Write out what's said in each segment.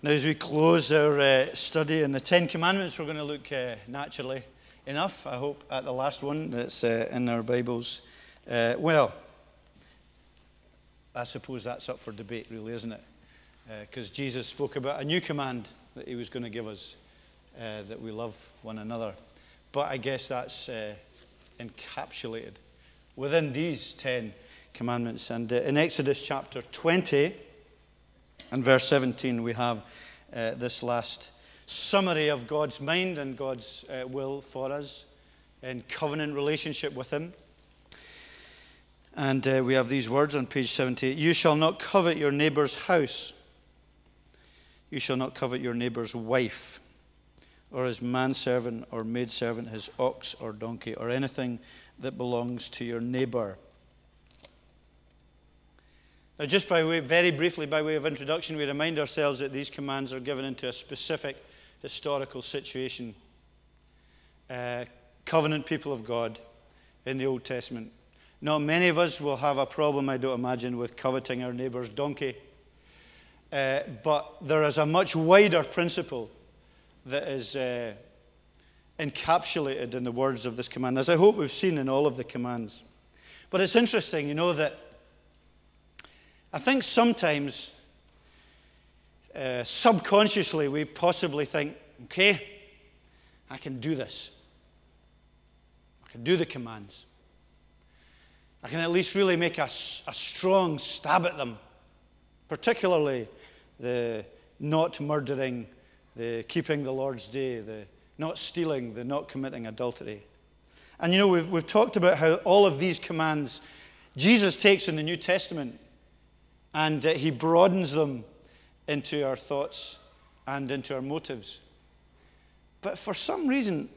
Now, as we close our uh, study in the Ten Commandments, we're going to look uh, naturally enough, I hope, at the last one that's uh, in our Bibles. Uh, well, I suppose that's up for debate, really, isn't it? Because uh, Jesus spoke about a new command that he was going to give us uh, that we love one another. But I guess that's encapsulated within these Ten Commandments. And in Exodus chapter 20, and verse 17, we have uh, this last summary of God's mind and God's uh, will for us in covenant relationship with Him. And uh, we have these words on page 78 You shall not covet your neighbor's house, you shall not covet your neighbor's wife, or his manservant or maidservant, his ox or donkey, or anything that belongs to your neighbor. Now, just by way, very briefly, by way of introduction, we remind ourselves that these commands are given into a specific historical situation. Uh, covenant people of God in the Old Testament. Not many of us will have a problem, I don't imagine, with coveting our neighbour's donkey. Uh, but there is a much wider principle that is uh, encapsulated in the words of this command, as I hope we've seen in all of the commands. But it's interesting, you know, that I think sometimes, uh, subconsciously, we possibly think, okay, I can do this. I can do the commands. I can at least really make a, a strong stab at them, particularly the not murdering, the keeping the Lord's day, the not stealing, the not committing adultery. And you know, we've, we've talked about how all of these commands Jesus takes in the New Testament and uh, he broadens them into our thoughts and into our motives. But for some reason,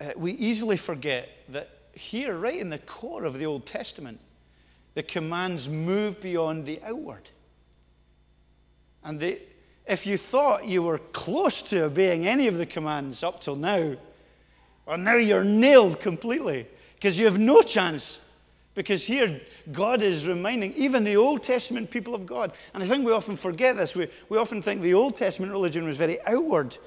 uh, we easily forget that here, right in the core of the Old Testament, the commands move beyond the outward. And they, if you thought you were close to obeying any of the commands up till now, well, now you're nailed completely because you have no chance because here, God is reminding even the Old Testament people of God. And I think we often forget this. We, we often think the Old Testament religion was very outward,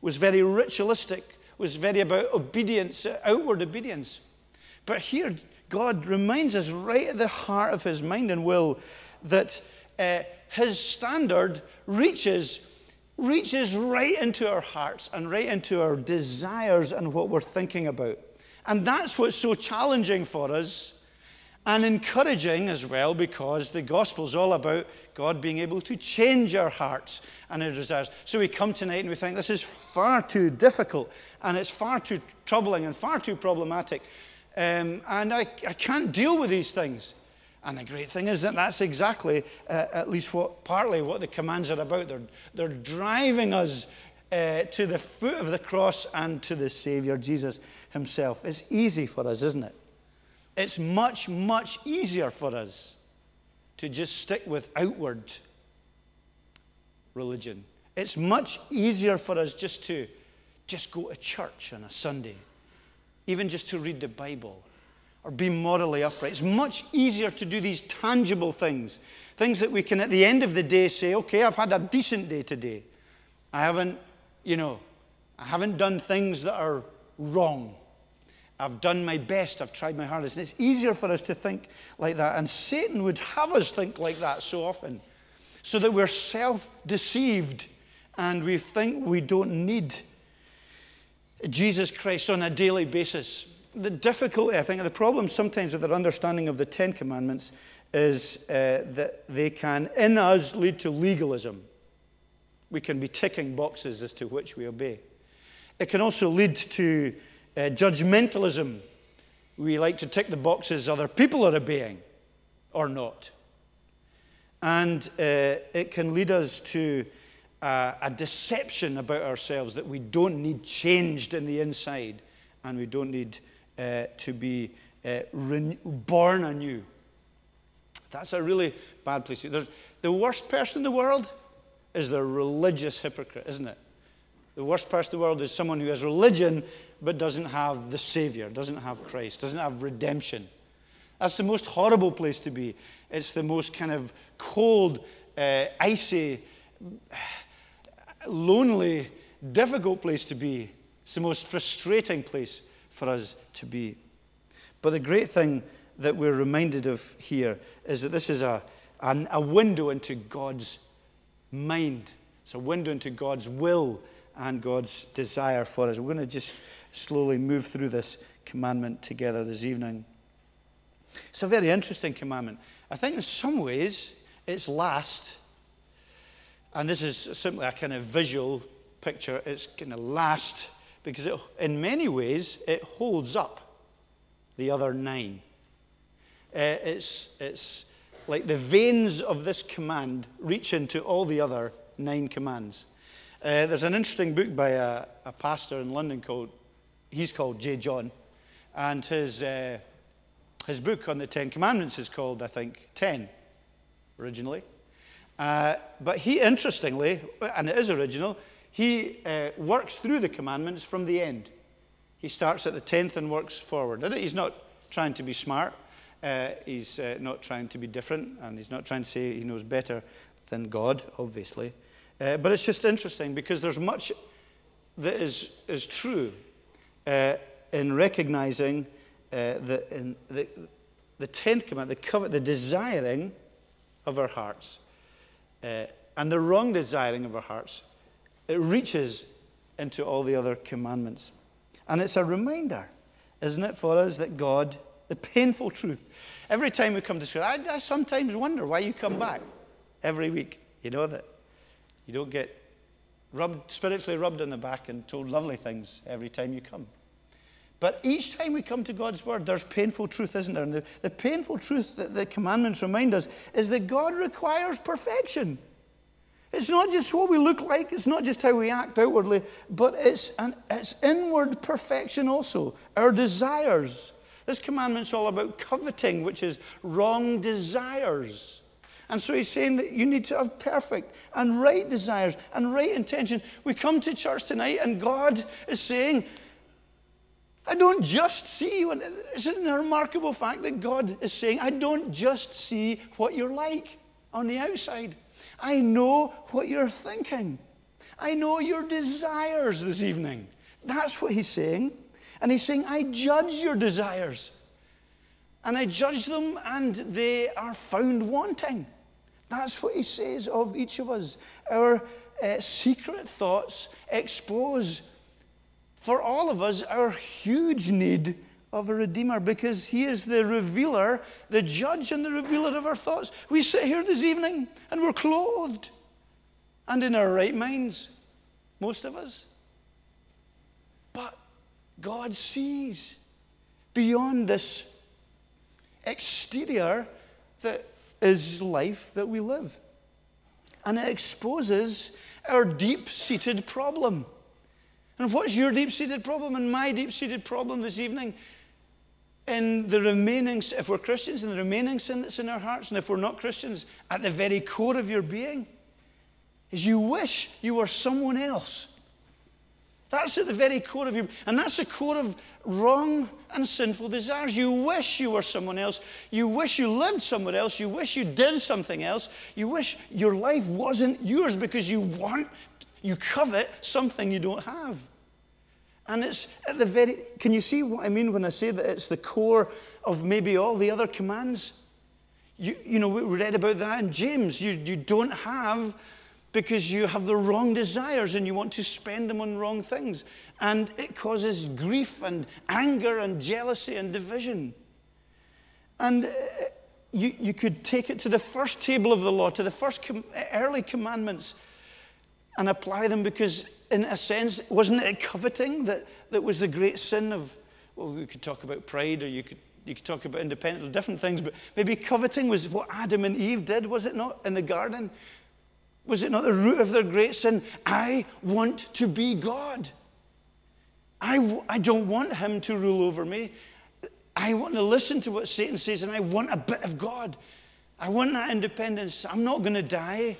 was very ritualistic, was very about obedience, outward obedience. But here, God reminds us right at the heart of his mind and will that uh, his standard reaches, reaches right into our hearts and right into our desires and what we're thinking about. And that's what's so challenging for us and encouraging as well because the gospel is all about God being able to change our hearts and our desires. So we come tonight and we think this is far too difficult and it's far too troubling and far too problematic. Um, and I, I can't deal with these things. And the great thing is that that's exactly, uh, at least what, partly, what the commands are about. They're, they're driving us uh, to the foot of the cross and to the Savior, Jesus Himself. It's easy for us, isn't it? It's much, much easier for us to just stick with outward religion. It's much easier for us just to just go to church on a Sunday, even just to read the Bible or be morally upright. It's much easier to do these tangible things, things that we can at the end of the day say, okay, I've had a decent day today. I haven't, you know, I haven't done things that are wrong. I've done my best, I've tried my hardest. And it's easier for us to think like that. And Satan would have us think like that so often, so that we're self deceived and we think we don't need Jesus Christ on a daily basis. The difficulty, I think, and the problem sometimes with our understanding of the Ten Commandments is uh, that they can, in us, lead to legalism. We can be ticking boxes as to which we obey. It can also lead to uh, judgmentalism. We like to tick the boxes other people are obeying or not. And uh, it can lead us to uh, a deception about ourselves that we don't need changed in the inside and we don't need uh, to be uh, born anew. That's a really bad place. There's, the worst person in the world is the religious hypocrite, isn't it? The worst person in the world is someone who has religion but doesn't have the Savior, doesn't have Christ, doesn't have redemption. That's the most horrible place to be. It's the most kind of cold, uh, icy, lonely, difficult place to be. It's the most frustrating place for us to be. But the great thing that we're reminded of here is that this is a, a, a window into God's mind. It's a window into God's will and God's desire for us. We're going to just slowly move through this commandment together this evening. It's a very interesting commandment. I think in some ways it's last, and this is simply a kind of visual picture, it's kind of last because it, in many ways it holds up the other nine. Uh, it's, it's like the veins of this command reach into all the other nine commands. Uh, there's an interesting book by a, a, pastor in London called, he's called J. John, and his, uh, his book on the Ten Commandments is called, I think, Ten, originally. Uh, but he, interestingly, and it is original, he uh, works through the commandments from the end. He starts at the tenth and works forward. He's not trying to be smart. Uh, he's uh, not trying to be different, and he's not trying to say he knows better than God, obviously. Uh, but it's just interesting because there's much that is, is true uh, in recognizing uh, the, in the, the tenth command, the covet, the desiring of our hearts, uh, and the wrong desiring of our hearts. It reaches into all the other commandments. And it's a reminder, isn't it, for us that God, the painful truth, every time we come to school, I, I sometimes wonder why you come back every week. You know that you don't get rubbed, spiritually rubbed on the back and told lovely things every time you come. But each time we come to God's Word, there's painful truth, isn't there? And the, the painful truth that the commandments remind us is that God requires perfection. It's not just what we look like, it's not just how we act outwardly, but it's, an, it's inward perfection also, our desires. This commandment's all about coveting, which is wrong desires. And so he's saying that you need to have perfect and right desires and right intentions. We come to church tonight and God is saying, I don't just see you. Isn't it a remarkable fact that God is saying, I don't just see what you're like on the outside. I know what you're thinking. I know your desires this evening. That's what he's saying. And he's saying, I judge your desires. And I judge them, and they are found wanting. That's what he says of each of us. Our uh, secret thoughts expose for all of us our huge need of a Redeemer because He is the revealer, the judge and the revealer of our thoughts. We sit here this evening and we're clothed and in our right minds, most of us. But God sees beyond this exterior that is life that we live. And it exposes our deep seated problem. And what's your deep seated problem and my deep seated problem this evening? In the remaining, if we're Christians, in the remaining sin that's in our hearts, and if we're not Christians, at the very core of your being, is you wish you were someone else. That's at the very core of you. And that's the core of wrong and sinful desires. You wish you were someone else. You wish you lived somewhere else. You wish you did something else. You wish your life wasn't yours because you want, you covet something you don't have. And it's at the very, can you see what I mean when I say that it's the core of maybe all the other commands? You, you know, we read about that in James. You, you don't have because you have the wrong desires and you want to spend them on wrong things. And it causes grief and anger and jealousy and division. And uh, you, you could take it to the first table of the law, to the first com- early commandments, and apply them because, in a sense, wasn't it coveting that, that was the great sin of, well, we could talk about pride or you could, you could talk about independent, different things, but maybe coveting was what Adam and Eve did, was it not, in the garden? Was it not the root of their great sin? I want to be God. I, I don't want him to rule over me. I want to listen to what Satan says, and I want a bit of God. I want that independence. I'm not going to die.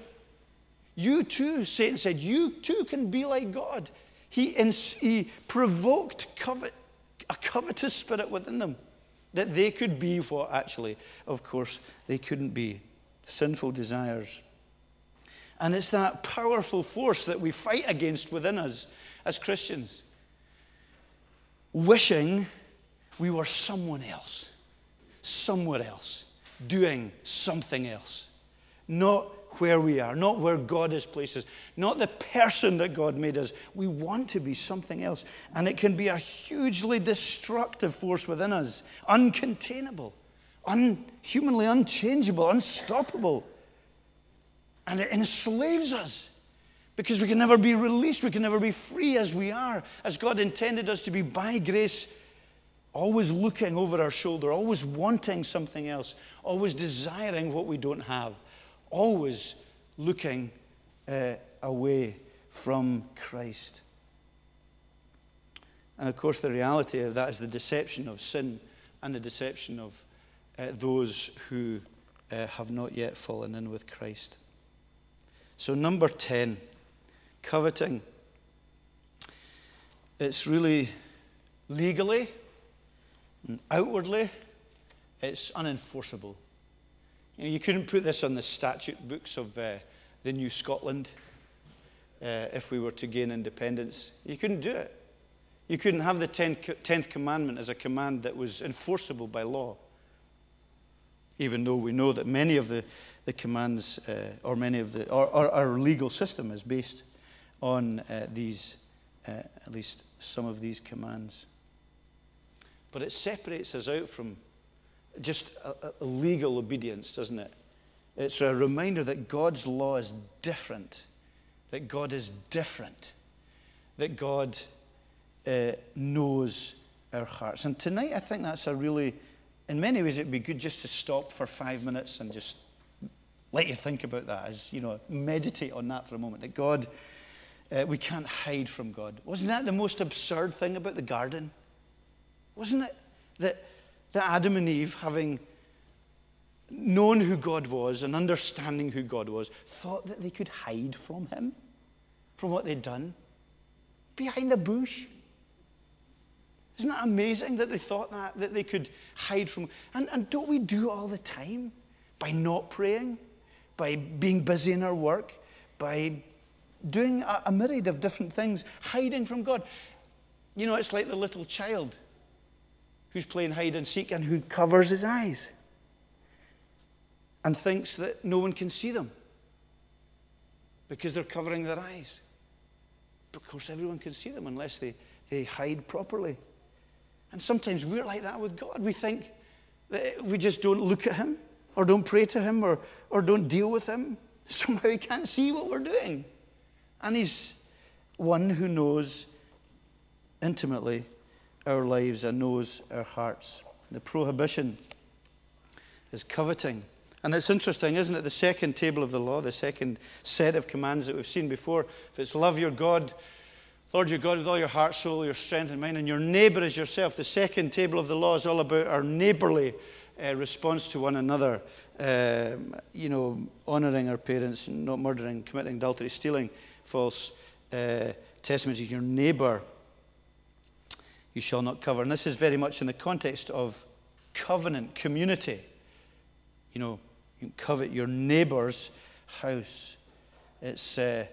You too, Satan said, you too can be like God. He, he provoked covet, a covetous spirit within them that they could be what actually, of course, they couldn't be sinful desires. And it's that powerful force that we fight against within us as Christians. Wishing we were someone else, somewhere else, doing something else. Not where we are, not where God has placed us, not the person that God made us. We want to be something else. And it can be a hugely destructive force within us, uncontainable, unhumanly unchangeable, unstoppable. And it enslaves us because we can never be released. We can never be free as we are, as God intended us to be by grace, always looking over our shoulder, always wanting something else, always desiring what we don't have always looking uh, away from Christ. And of course, the reality of that is the deception of sin and the deception of uh, those who uh, have not yet fallen in with Christ. So, number 10, coveting. It's really legally and outwardly, it's unenforceable. You, know, you couldn't put this on the statute books of uh, the New Scotland uh, if we were to gain independence. You couldn't do it. You couldn't have the tenth commandment as a command that was enforceable by law. Even though we know that many of the, the commands, uh, or many of the, or, or, our legal system is based on uh, these, uh, at least some of these commands. But it separates us out from just a, a legal obedience, doesn't it? It's a reminder that God's law is different, that God is different, that God uh, knows our hearts. And tonight, I think that's a really, in many ways, it'd be good just to stop for five minutes and just let you think about that, as you know, meditate on that for a moment. That God, uh, we can't hide from God. Wasn't that the most absurd thing about the garden? Wasn't it that that Adam and Eve, having known who God was and understanding who God was, thought that they could hide from Him, from what they'd done, behind a bush. Isn't that amazing that they thought that, that they could hide from? And, and don't we do all the time? By not praying, by being busy in our work, by doing a, a myriad of different things, hiding from God. You know, it's like the little child who's playing hide and seek and who covers his eyes and thinks that no one can see them because they're covering their eyes. But of course, everyone can see them unless they, they hide properly. And sometimes we're like that with God. We think that we just don't look at Him or don't pray to Him or, or don't deal with Him. Somehow He can't see what we're doing. And He's one who knows intimately our lives and knows our hearts. The prohibition is coveting. And it's interesting, isn't it? The second table of the law, the second set of commands that we've seen before. If it's love your God, Lord your God with all your heart, soul, your strength, and mind, and your neighbor as yourself. The second table of the law is all about our neighborly uh, response to one another. Um, you know, honoring our parents, not murdering, committing adultery, stealing false uh, testimonies. Your neighbor you shall not cover. And this is very much in the context of covenant community. You know, you covet your neighbor's house. It's uh,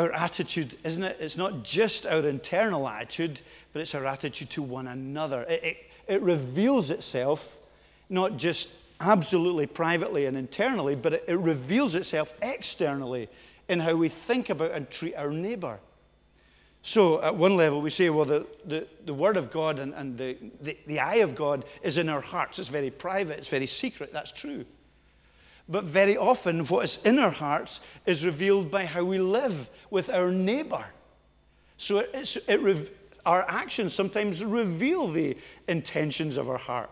our attitude, isn't it? It's not just our internal attitude, but it's our attitude to one another. It, it, it reveals itself not just absolutely privately and internally, but it, it reveals itself externally in how we think about and treat our neighbor. So, at one level, we say, well, the, the, the Word of God and, and the, the, the eye of God is in our hearts. It's very private, it's very secret. That's true. But very often, what is in our hearts is revealed by how we live with our neighbor. So, it, our actions sometimes reveal the intentions of our heart.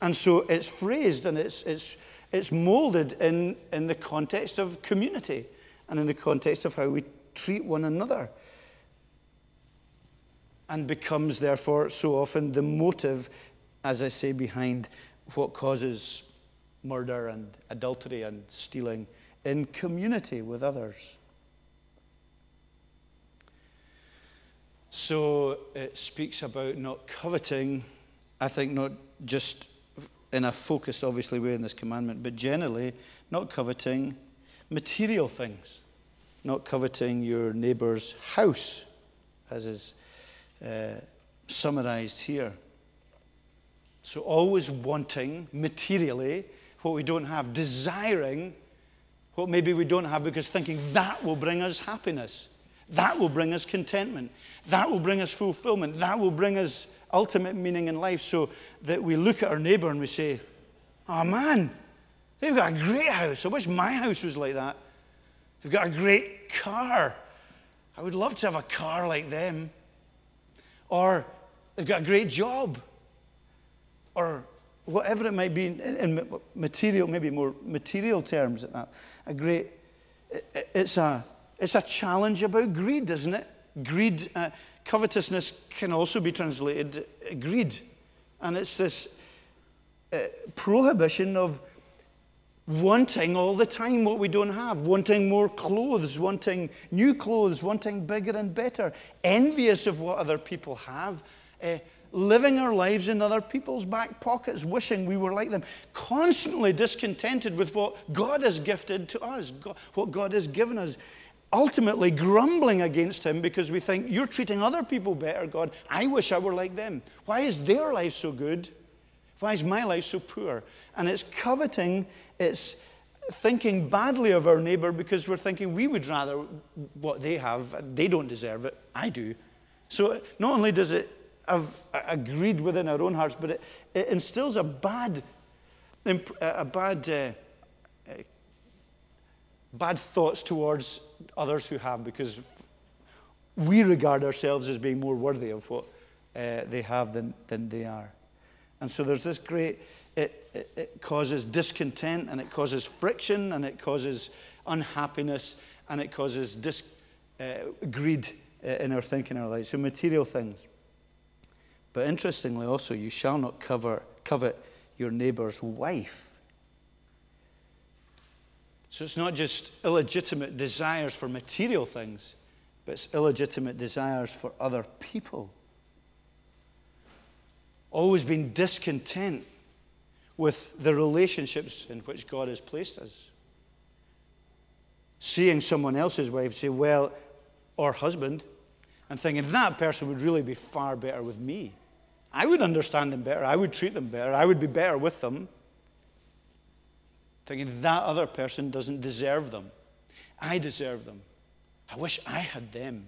And so, it's phrased and it's, it's, it's molded in, in the context of community and in the context of how we treat one another and becomes, therefore, so often the motive, as I say, behind what causes murder and adultery and stealing in community with others. So it speaks about not coveting, I think, not just in a focused, obviously, way in this commandment, but generally not coveting, material things, not coveting your neighbour's house, as is uh, summarized here. So, always wanting materially what we don't have, desiring what maybe we don't have because thinking that will bring us happiness, that will bring us contentment, that will bring us fulfillment, that will bring us ultimate meaning in life. So that we look at our neighbor and we say, Oh man, they've got a great house. I wish my house was like that. They've got a great car. I would love to have a car like them. Or they've got a great job. Or whatever it might be in, in material, maybe more material terms at that. A great, it, it's a, it's a challenge about greed, isn't it? Greed, uh, covetousness can also be translated uh, greed. And it's this uh, prohibition of wanting all the time what we don't have, wanting more clothes, wanting new clothes, wanting bigger and better, envious of what other people have, uh, living our lives in other people's back pockets, wishing we were like them, constantly discontented with what God has gifted to us, what God has given us. Ultimately, grumbling against Him because we think, You're treating other people better, God. I wish I were like them. Why is their life so good? Why is my life so poor? And it's coveting, it's thinking badly of our neighbor because we're thinking we would rather what they have. They don't deserve it. I do. So not only does it have agreed within our own hearts, but it, it instills a bad, a bad, uh, uh, bad thoughts towards others who have because we regard ourselves as being more worthy of what uh, they have than, than they are. And so there's this great, it, it, it causes discontent and it causes friction and it causes unhappiness and it causes dis, uh, greed uh, in our thinking, our lives. So material things. But interestingly, also, you shall not cover, covet your neighbor's wife. So it's not just illegitimate desires for material things, but it's illegitimate desires for other people always been discontent with the relationships in which God has placed us. Seeing someone else's wife say, well, or husband, and thinking that person would really be far better with me. I would understand them better. I would treat them better. I would be better with them. Thinking that other person doesn't deserve them. I deserve them. I wish I had them.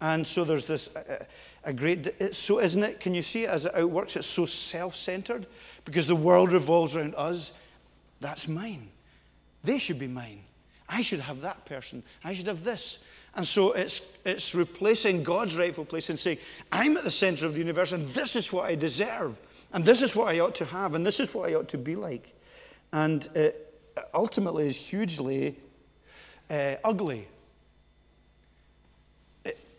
And so there's this uh, uh, a great, so, isn't it? Can you see it as it outworks? It's so self centered because the world revolves around us. That's mine. They should be mine. I should have that person. I should have this. And so it's, it's replacing God's rightful place and saying, I'm at the center of the universe and this is what I deserve. And this is what I ought to have. And this is what I ought to be like. And it ultimately is hugely uh, ugly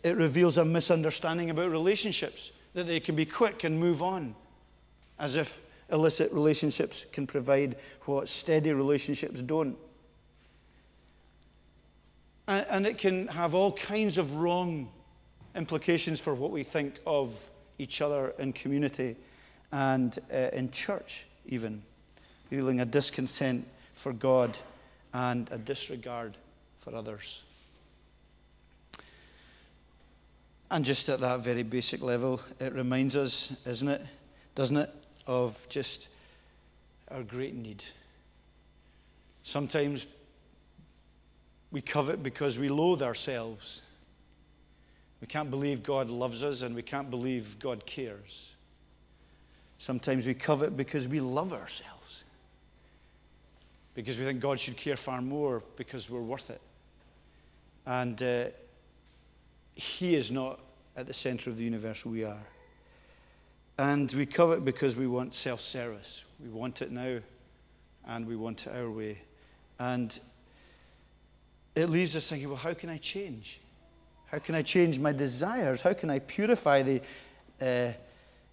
it reveals a misunderstanding about relationships, that they can be quick and move on, as if illicit relationships can provide what steady relationships don't. And, and it can have all kinds of wrong implications for what we think of each other in community and uh, in church, even. Feeling a discontent for God and a disregard for others. And just at that very basic level, it reminds us, isn't it, doesn't it, of just our great need. Sometimes we covet because we loathe ourselves. We can't believe God loves us and we can't believe God cares. Sometimes we covet because we love ourselves. Because we think God should care far more because we're worth it. And uh, he is not at the center of the universe, we are. And we covet because we want self service. We want it now, and we want it our way. And it leaves us thinking, well, how can I change? How can I change my desires? How can I purify the, uh,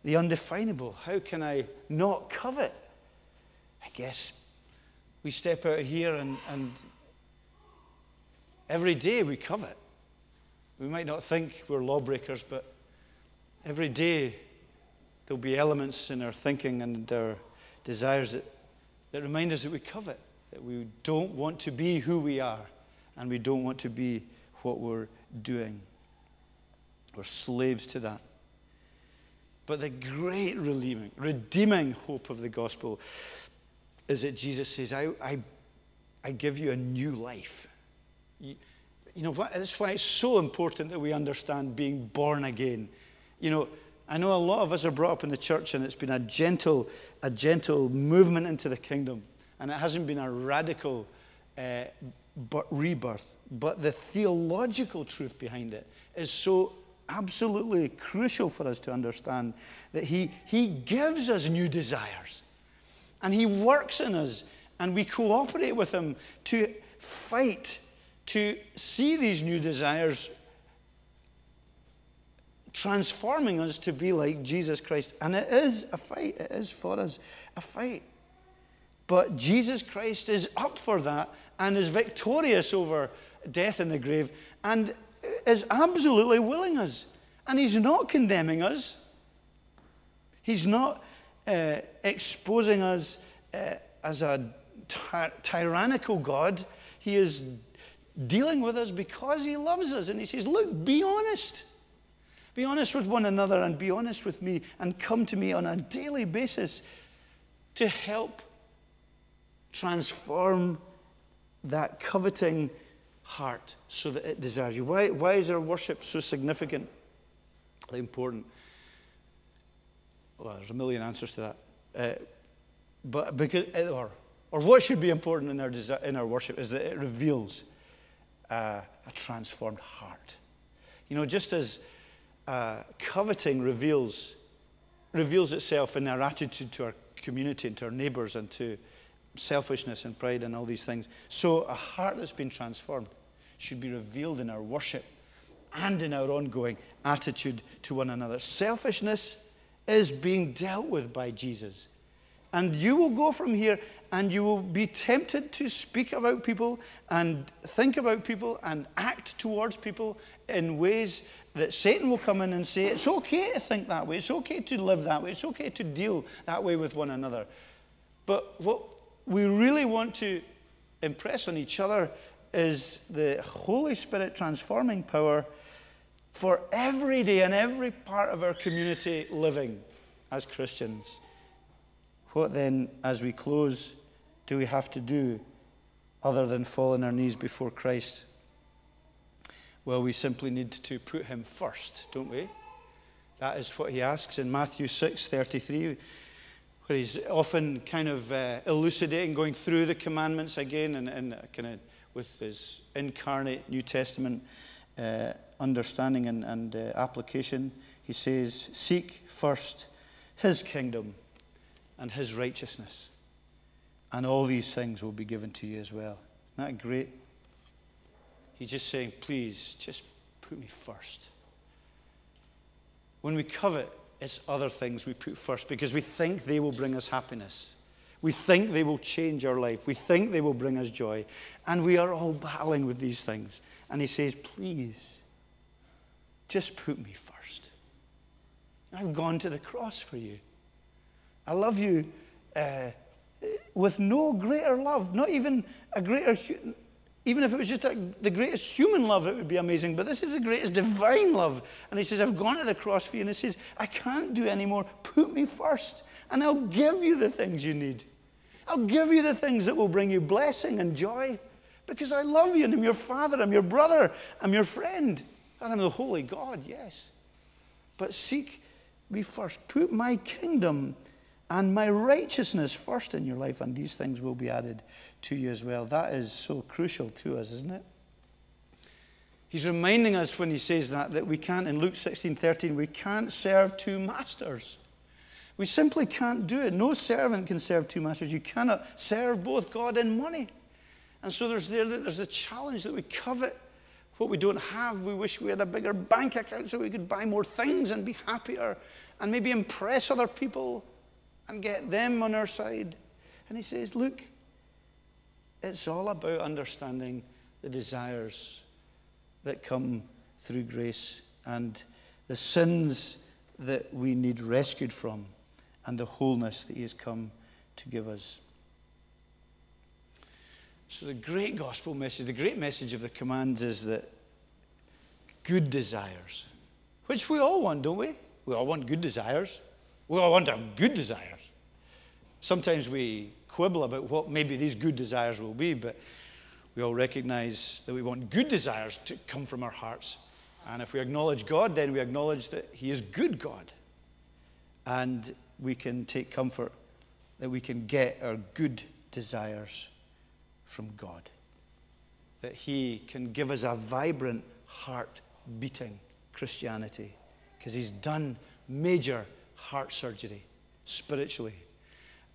the undefinable? How can I not covet? I guess we step out here and, and every day we covet. We might not think we're lawbreakers, but every day there'll be elements in our thinking and our desires that, that remind us that we covet. that we don't want to be who we are and we don't want to be what we're doing. We're slaves to that. But the great redeeming, redeeming hope of the gospel is that Jesus says, I, I, I give you a new life. You, you know, that's why it's so important that we understand being born again. You know, I know a lot of us are brought up in the church and it's been a gentle, a gentle movement into the kingdom. And it hasn't been a radical uh, rebirth. But the theological truth behind it is so absolutely crucial for us to understand that he, he gives us new desires. And He works in us, and we cooperate with Him to fight, to see these new desires transforming us to be like Jesus Christ. And it is a fight, it is for us a fight. But Jesus Christ is up for that and is victorious over death and the grave and is absolutely willing us. And He's not condemning us, He's not uh, exposing us uh, as a ty- tyrannical God. He is dealing with us because He loves us. And He says, Look, be honest. Be honest with one another and be honest with me and come to me on a daily basis to help transform that coveting heart so that it desires you. Why, why is our worship so significant, important? Well, there's a million answers to that. Uh, but because, or, or what should be important in our, desi- in our worship is that it reveals uh, a transformed heart. You know, just as uh, coveting reveals, reveals itself in our attitude to our community and to our neighbors and to selfishness and pride and all these things, so a heart that's been transformed should be revealed in our worship and in our ongoing attitude to one another. Selfishness is being dealt with by Jesus. And you will go from here and you will be tempted to speak about people and think about people and act towards people in ways that Satan will come in and say, it's okay to think that way, it's okay to live that way, it's okay to deal that way with one another. But what we really want to impress on each other is the Holy Spirit transforming power for every day and every part of our community living as Christians. What then, as we close, do we have to do other than fall on our knees before Christ? Well, we simply need to put him first, don't we? That is what he asks in Matthew 6 33, where he's often kind of uh, elucidating, going through the commandments again, and, and kind of with his incarnate New Testament uh, understanding and, and uh, application. He says, Seek first his kingdom and his righteousness, and all these things will be given to you as well. Isn't that great? He's just saying, Please, just put me first. When we covet, it's other things we put first because we think they will bring us happiness. We think they will change our life. We think they will bring us joy. And we are all battling with these things. And he says, Please, just put me first. I've gone to the cross for you. I love you uh, with no greater love, not even a greater, even if it was just a, the greatest human love, it would be amazing. But this is the greatest divine love. And he says, I've gone to the cross for you. And he says, I can't do anymore. Put me first, and I'll give you the things you need. I'll give you the things that will bring you blessing and joy because I love you and I'm your father, I'm your brother, I'm your friend, and I'm the holy God, yes. But seek me first. Put my kingdom and my righteousness first in your life, and these things will be added to you as well. That is so crucial to us, isn't it? He's reminding us when he says that that we can't, in Luke 16 13, we can't serve two masters. We simply can't do it. No servant can serve two masters. You cannot serve both God and money. And so there's, there, there's a challenge that we covet what we don't have. We wish we had a bigger bank account so we could buy more things and be happier and maybe impress other people and get them on our side. And he says, Look, it's all about understanding the desires that come through grace and the sins that we need rescued from and the wholeness that he has come to give us. So, the great gospel message, the great message of the commands is that good desires, which we all want, don't we? We all want good desires. We all want to have good desires. Sometimes we quibble about what maybe these good desires will be, but we all recognize that we want good desires to come from our hearts. And if we acknowledge God, then we acknowledge that He is good God. And we can take comfort that we can get our good desires from God. That He can give us a vibrant, heart beating Christianity because He's done major heart surgery spiritually.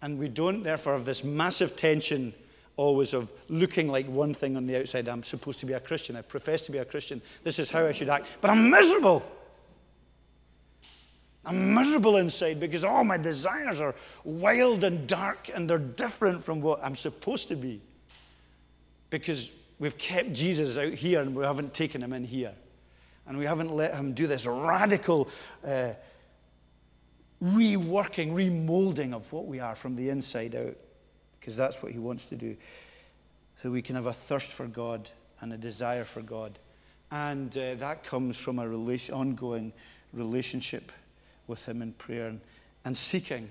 And we don't, therefore, have this massive tension always of looking like one thing on the outside. I'm supposed to be a Christian. I profess to be a Christian. This is how I should act. But I'm miserable. I'm miserable inside because all my desires are wild and dark and they're different from what I'm supposed to be. Because we've kept Jesus out here and we haven't taken him in here. And we haven't let him do this radical uh, reworking, remolding of what we are from the inside out because that's what He wants to do. So we can have a thirst for God and a desire for God. And uh, that comes from a relation, ongoing relationship with Him in prayer and, and seeking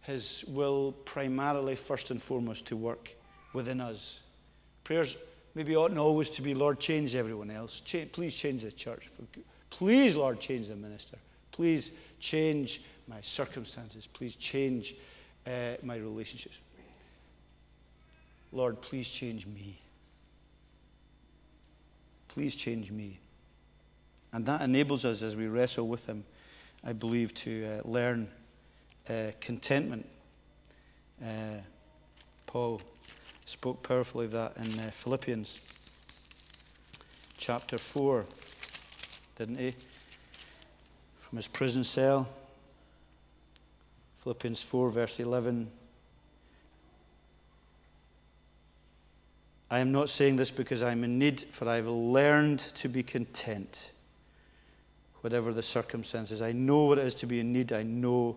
His will primarily, first and foremost, to work within us. Prayers maybe oughtn't always to be, Lord, change everyone else. please change the church. Please, Lord, change the minister. Please change my circumstances. Please change uh, my relationships. Lord, please change me. Please change me. And that enables us as we wrestle with Him, I believe, to uh, learn uh, contentment. Uh, Paul spoke powerfully of that in uh, Philippians chapter 4, didn't he? From his prison cell. Philippians 4, verse 11 I am not saying this because I'm in need, for I've learned to be content, whatever the circumstances. I know what it is to be in need. I know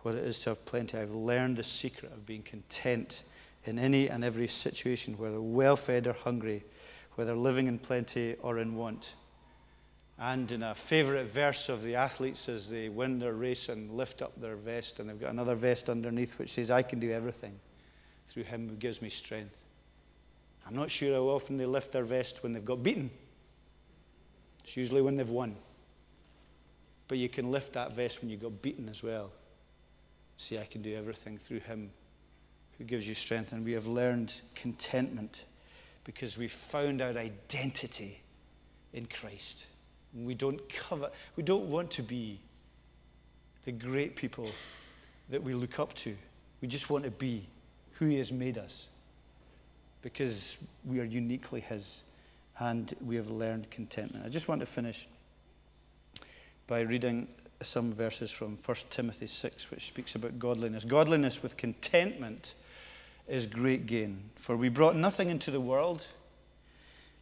what it is to have plenty. I've learned the secret of being content in any and every situation, whether well fed or hungry, whether living in plenty or in want. And in a favourite verse of the athletes as they win their race and lift up their vest, and they've got another vest underneath which says, I can do everything through him who gives me strength. I'm not sure how often they lift their vest when they've got beaten. It's usually when they've won. But you can lift that vest when you got beaten as well. See, I can do everything through Him who gives you strength. And we have learned contentment because we've found our identity in Christ. We don't cover, we don't want to be the great people that we look up to. We just want to be who He has made us because we are uniquely His and we have learned contentment. I just want to finish by reading some verses from 1 Timothy 6, which speaks about godliness. Godliness with contentment is great gain, for we brought nothing into the world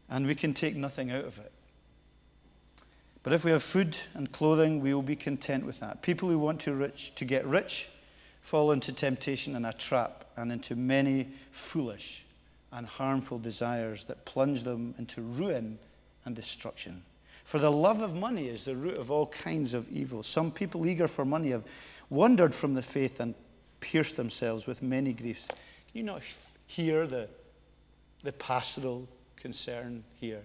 and we can take nothing out of it. But if we have food and clothing, we will be content with that. People who want to, rich, to get rich fall into temptation and a trap and into many foolish and harmful desires that plunge them into ruin and destruction. For the love of money is the root of all kinds of evil. Some people eager for money have wandered from the faith and pierced themselves with many griefs. Can you not hear the, the pastoral concern here?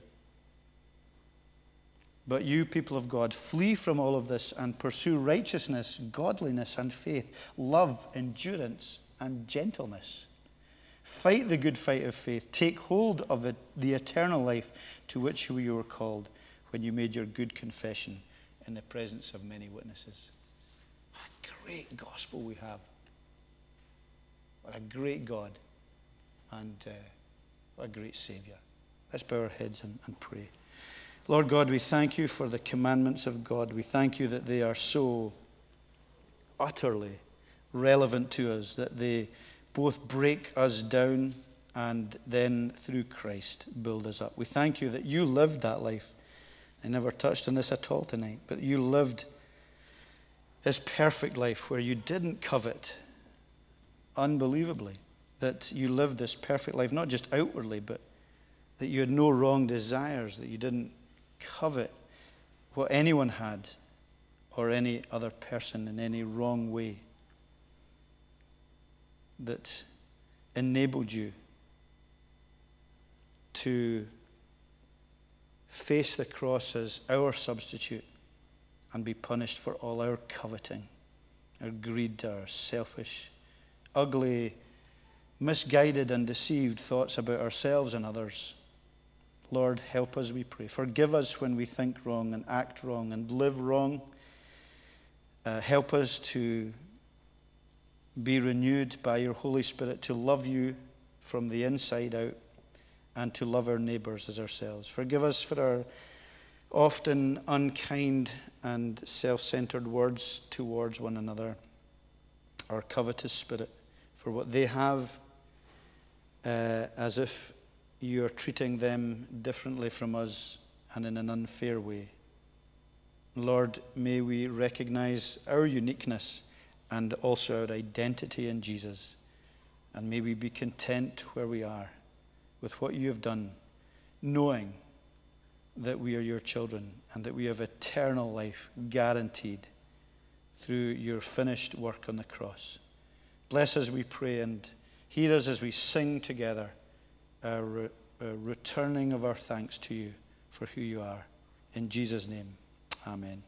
But you, people of God, flee from all of this and pursue righteousness, godliness, and faith, love, endurance, and gentleness. Fight the good fight of faith. Take hold of it, the eternal life to which you were called when you made your good confession in the presence of many witnesses. What a great gospel we have. What a great God. And uh, what a great Savior. Let's bow our heads and, and pray. Lord God, we thank you for the commandments of God. We thank you that they are so utterly relevant to us, that they both break us down and then through Christ build us up. We thank you that you lived that life. I never touched on this at all tonight, but you lived this perfect life where you didn't covet unbelievably. that you lived this perfect life, not just outwardly, but that you had no wrong desires, that you didn't covet what anyone had or any other person in any wrong way, that enabled you to face the cross as our substitute and be punished for all our coveting, our greed, our selfish, ugly, misguided, and deceived thoughts about ourselves and others. Lord, help us, we pray. Forgive us when we think wrong and act wrong and live wrong. Uh, help us to be renewed by your Holy Spirit to love you from the inside out and to love our neighbours as ourselves. Forgive us for our often unkind and self centered words towards one another, our covetous spirit, for what they have, uh, as if you are treating them differently from us and in an unfair way. Lord, may we recognize our uniqueness and also our identity in Jesus. And may we be content where we are with what you have done, knowing that we are your children and that we have eternal life guaranteed through your finished work on the cross. Bless us, we pray, and hear us as we sing together a, re- a returning of our thanks to you for who you are. In Jesus' name, amen.